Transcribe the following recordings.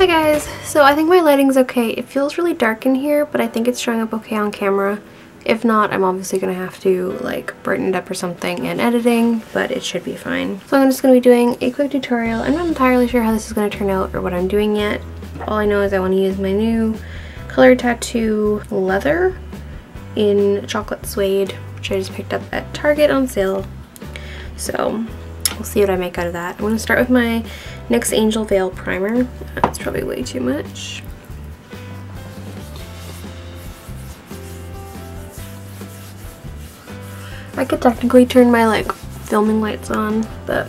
Hi guys, so I think my lighting's okay. It feels really dark in here, but I think it's showing up okay on camera. If not, I'm obviously to have to like brighten it up or something in editing, but it should be fine. So I'm just to be doing a quick tutorial. I'm not entirely sure how this is to turn out or what I'm doing yet. All I know is I want to use my new color tattoo leather in chocolate suede, which I just picked up at Target on sale. So we'll see what I make out of that. I'm to start with my NYX Angel Veil Primer. That's probably way too much. I could technically turn my like filming lights on, but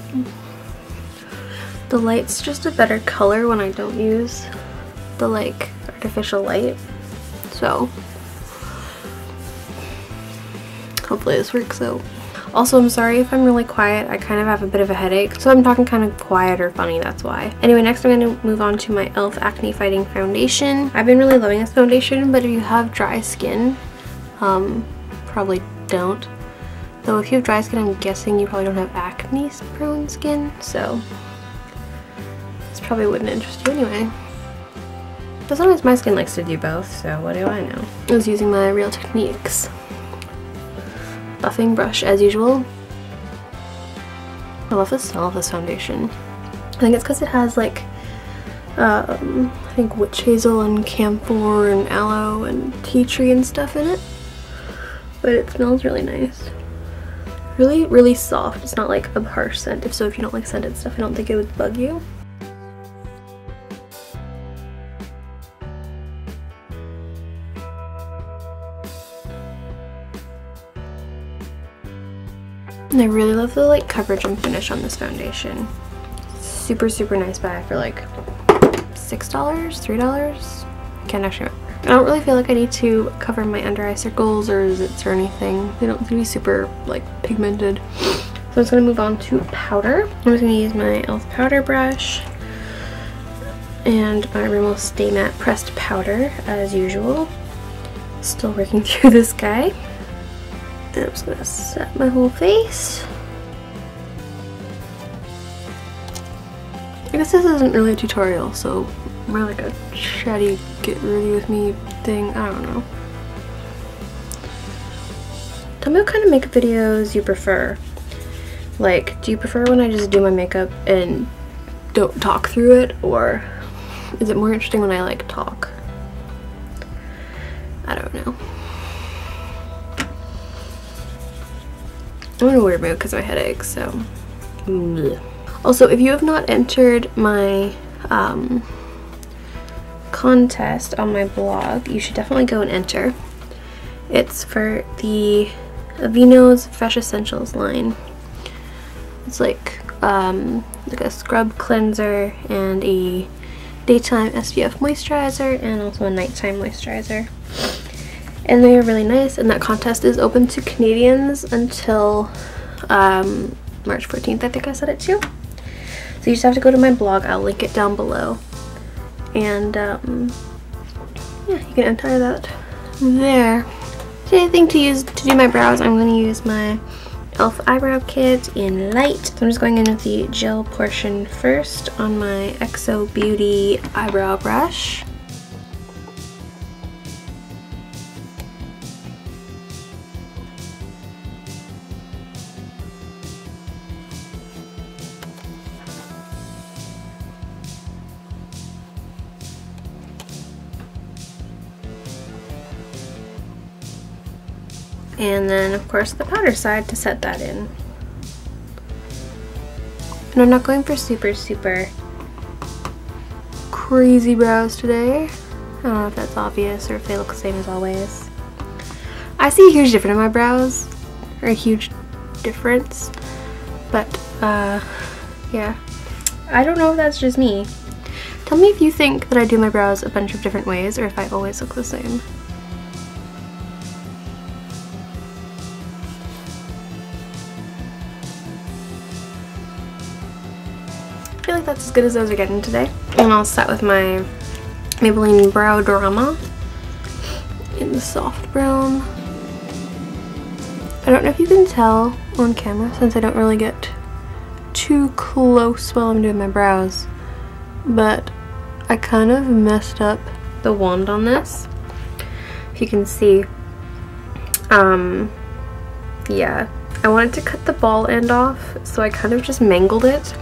the light's just a better color when I don't use the like artificial light. So hopefully this works out. Also, I'm sorry if I'm really quiet. I kind of have a bit of a headache, so I'm talking kind of quiet or funny, that's why. Anyway, next I'm going to move on to my e.l.f. Acne Fighting Foundation. I've been really loving this foundation, but if you have dry skin, um, probably don't. Though if you have dry skin, I'm guessing you probably don't have acne prone skin, so this probably wouldn't interest you anyway. But sometimes my skin likes to do both, so what do I know? I was using my Real Techniques buffing brush as usual. I love the smell of this foundation. I think it's because it has like, um, I think witch hazel and camphor and aloe and tea tree and stuff in it. But it smells really nice really, really soft. It's not like a harsh scent. If so, if you don't like scented stuff, I don't think it would bug you. And I really love the like coverage and finish on this foundation. Super, super nice bag for like $6, $3? I can't actually remember. I don't really feel like I need to cover my under eye circles or zits or anything. They don't seem to be super like pigmented. So I'm just to move on to powder. I'm just to use my e.l.f. powder brush and my Rimmel Stay Matte pressed powder as usual. Still working through this guy. I'm just to set my whole face. I guess this isn't really a tutorial, so more like a chatty get ready with me thing. I don't know. Tell me what kind of makeup videos you prefer. Like, do you prefer when I just do my makeup and don't talk through it? Or is it more interesting when I like talk? I don't know. I'm in a weird mood because of my headache, so. Also, if you have not entered my um, contest on my blog, you should definitely go and enter. It's for the Aveeno's Fresh Essentials line. It's like um, like a scrub cleanser and a daytime SPF moisturizer and also a nighttime moisturizer. And they are really nice and that contest is open to Canadians until um, March 14th I think I said it too. So you just have to go to my blog, I'll link it down below and um, yeah, you can enter that there. So I think to use to do my brows, I'm going to use my e.l.f. eyebrow kit in light. So I'm just going in with the gel portion first on my EXO Beauty eyebrow brush. And then of course the powder side to set that in. And I'm not going for super super crazy brows today. I don't know if that's obvious or if they look the same as always. I see a huge difference in my brows, or a huge difference, but uh, yeah. I don't know if that's just me. Tell me if you think that I do my brows a bunch of different ways or if I always look the same. As good as those are getting today. And I'll start with my Maybelline Brow Drama in the soft brown. I don't know if you can tell on camera since I don't really get too close while I'm doing my brows, but I kind of messed up the wand on this. If you can see. Um, yeah. I wanted to cut the ball end off, so I kind of just mangled it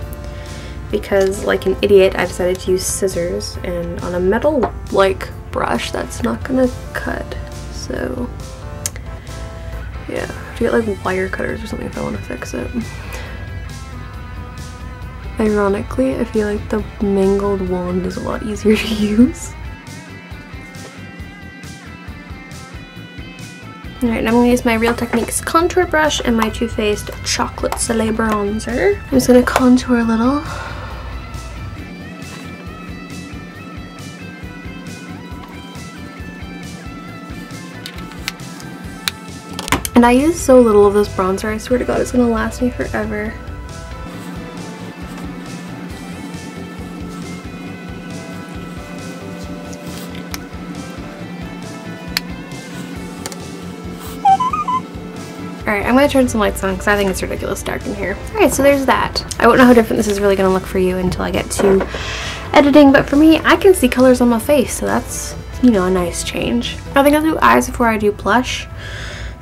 because like an idiot I decided to use scissors and on a metal like brush that's not gonna cut so yeah i to get like wire cutters or something if I want to fix it ironically I feel like the mangled wand is a lot easier to use Alright, now I'm going to use my Real Techniques contour brush and my Too Faced Chocolate Soleil Bronzer. I'm just going to contour a little. And I use so little of this bronzer, I swear to god it's gonna last me forever. Alright, I'm gonna turn some lights on because I think it's ridiculous dark in here. Alright, so there's that. I don't know how different this is really gonna look for you until I get to editing, but for me, I can see colors on my face, so that's, you know, a nice change. I think I'll do eyes before I do blush.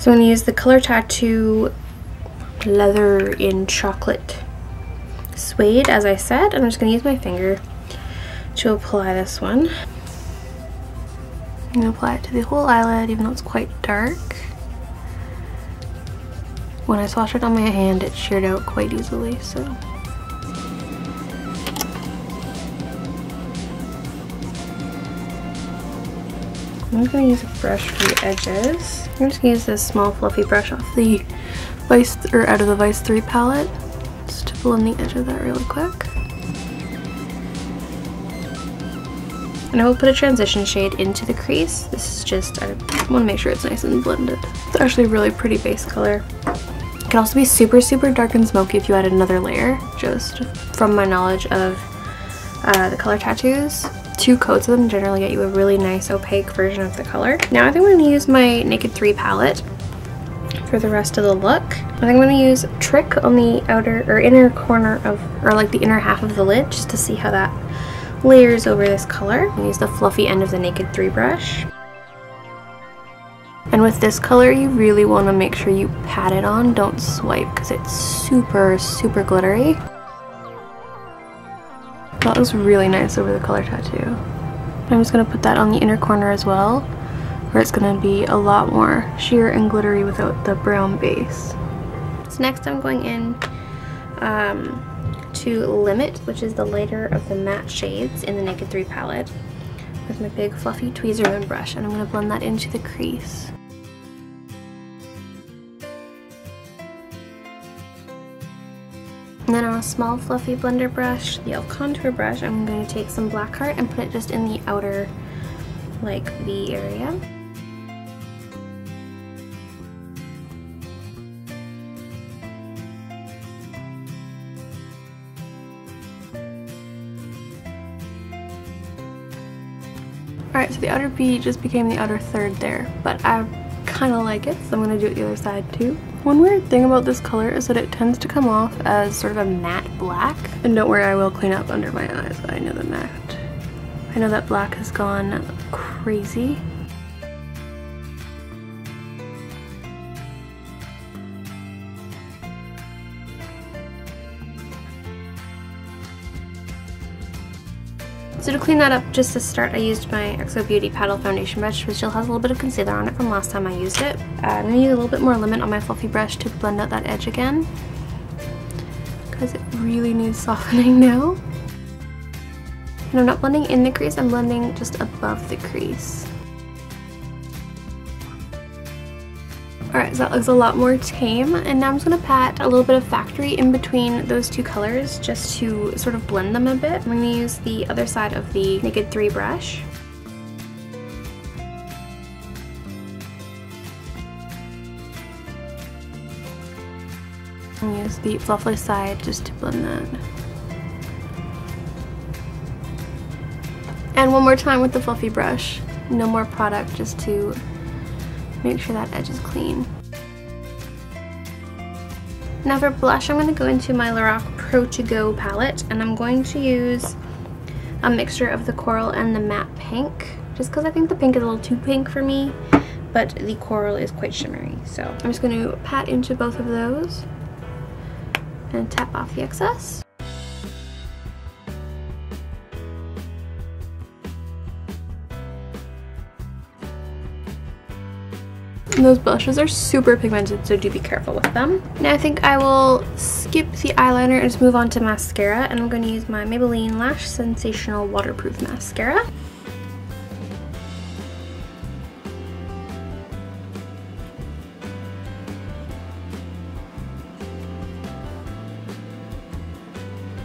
So I'm going to use the Color Tattoo Leather in Chocolate Suede, as I said. I'm just going to use my finger to apply this one. I'm going to apply it to the whole eyelid, even though it's quite dark. When I swatched it on my hand, it sheared out quite easily, so... I'm going to use a brush for the edges. I'm just to use this small fluffy brush off the Vice, or out of the Vice 3 palette, just to blend the edge of that really quick. And I will put a transition shade into the crease. This is just, I want to make sure it's nice and blended. It's actually a really pretty base color. It can also be super, super dark and smoky if you added another layer, just from my knowledge of uh, the color tattoos two coats of them generally get you a really nice opaque version of the color. Now I think I'm going to use my Naked 3 palette for the rest of the look. I think I'm going to use Trick on the outer or inner corner of, or like the inner half of the lid just to see how that layers over this color. i use the fluffy end of the Naked 3 brush. And with this color, you really want to make sure you pat it on, don't swipe because it's super, super glittery. That was really nice over the color tattoo. I'm just going to put that on the inner corner as well, where it's going to be a lot more sheer and glittery without the brown base. So next I'm going in um, to Limit, which is the lighter of the matte shades in the Naked 3 palette, with my big fluffy tweezer and brush, and I'm to blend that into the crease. Small fluffy blender brush, the e.l.f. contour brush, I'm going to take some Blackheart and put it just in the outer, like, V area. Alright, so the outer B just became the outer third there, but I kind of like it, so I'm going to do it the other side too. One weird thing about this color is that it tends to come off as sort of a matte black. And don't worry, I will clean up under my eyes. I know the matte. I know that black has gone crazy. So to clean that up, just to start, I used my XO Beauty Paddle Foundation Brush, which still has a little bit of concealer on it from last time I used it. Uh, I'm going to use a little bit more limit on my fluffy brush to blend out that edge again. Because it really needs softening now. And I'm not blending in the crease, I'm blending just above the crease. Alright, so that looks a lot more tame, and now I'm just to pat a little bit of Factory in between those two colors just to sort of blend them a bit. I'm to use the other side of the Naked 3 brush. And use the fluffy side just to blend that. And one more time with the fluffy brush. No more product, just to make sure that edge is clean. Now for blush, I'm going to go into my Lorac Pro To Go palette, and I'm going to use a mixture of the coral and the matte pink, just because I think the pink is a little too pink for me, but the coral is quite shimmery. So I'm just going to pat into both of those and tap off the excess. Those blushes are super pigmented, so do be careful with them. Now I think I will skip the eyeliner and just move on to mascara, and I'm going to use my Maybelline Lash Sensational Waterproof Mascara.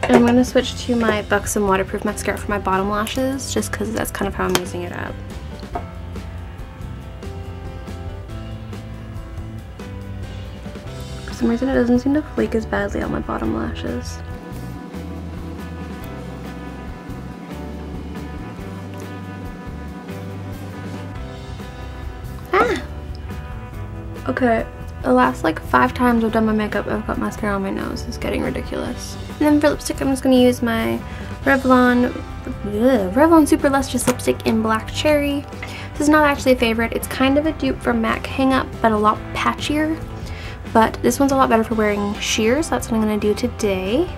I'm going to switch to my Buxom Waterproof Mascara for my bottom lashes, just because that's kind of how I'm using it up. Some reason it doesn't seem to flake as badly on my bottom lashes. Ah! Okay, the last like five times I've done my makeup I've got mascara on my nose. It's getting ridiculous. And then for lipstick I'm just to use my Revlon, ugh, Revlon Super Lustrous Lipstick in Black Cherry. This is not actually a favorite. It's kind of a dupe from MAC Hang Up, but a lot patchier. But this one's a lot better for wearing sheers. That's what I'm to do today.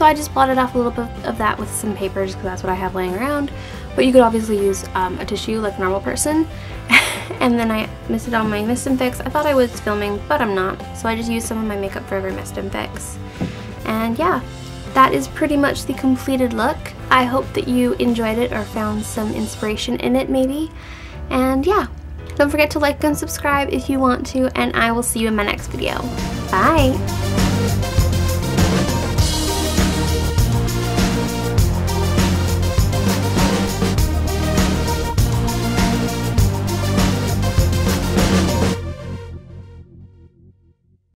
So I just blotted off a little bit of that with some papers because that's what I have laying around. But you could obviously use um, a tissue like a normal person. and then I misted on my Mist and Fix. I thought I was filming, but I'm not. So I just used some of my Make Up For Ever Mist and Fix. And yeah, that is pretty much the completed look. I hope that you enjoyed it or found some inspiration in it maybe. And yeah, don't forget to like and subscribe if you want to, and I will see you in my next video. Bye!